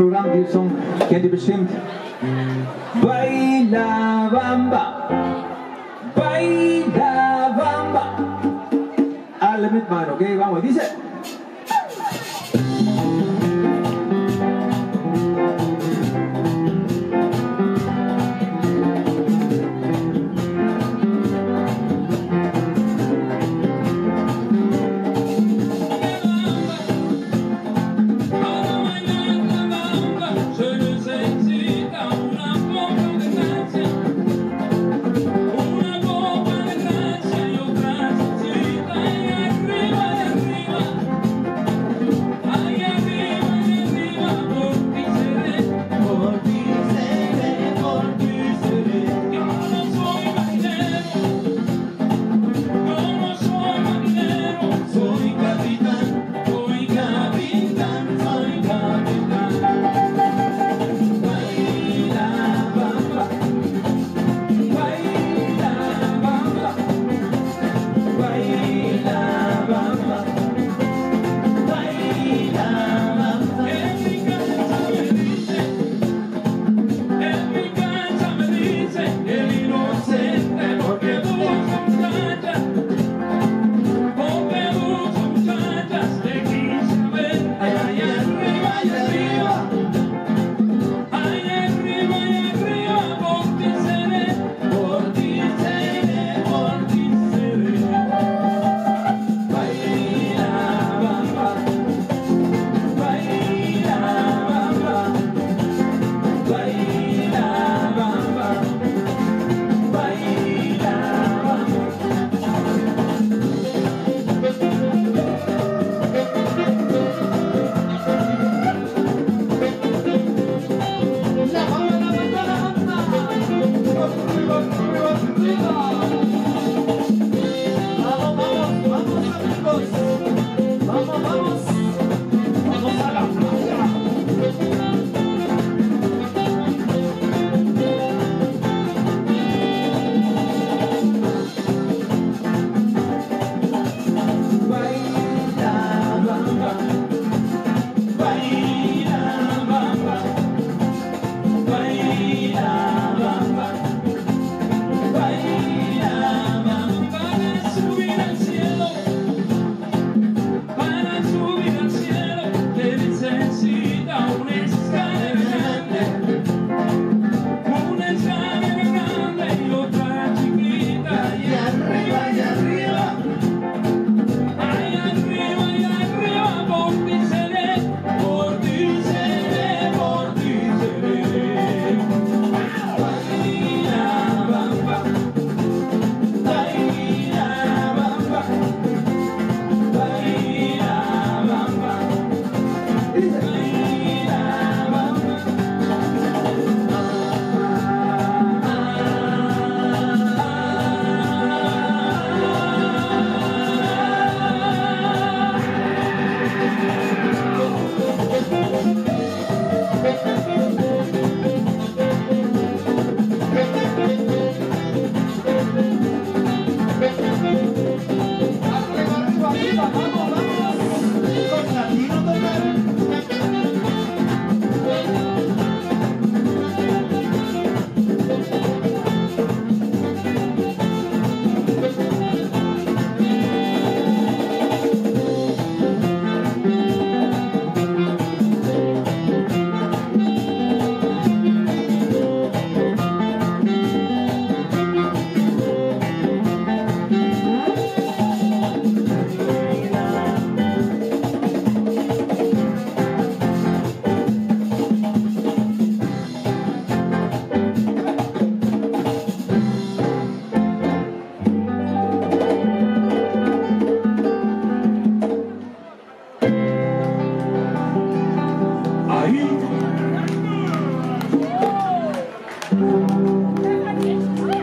Programmlösung kennt ihr bestimmt. Baila Bamba, Baila Bamba. Alle mitmachen, okay? Vamos, dice.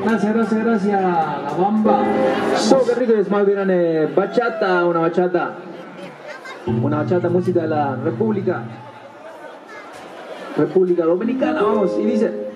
Gracias, gracias, gracias. la bamba. So, qué rico es más bien eh, bachata, una bachata. Una bachata música de la República. República Dominicana, vamos, y dice.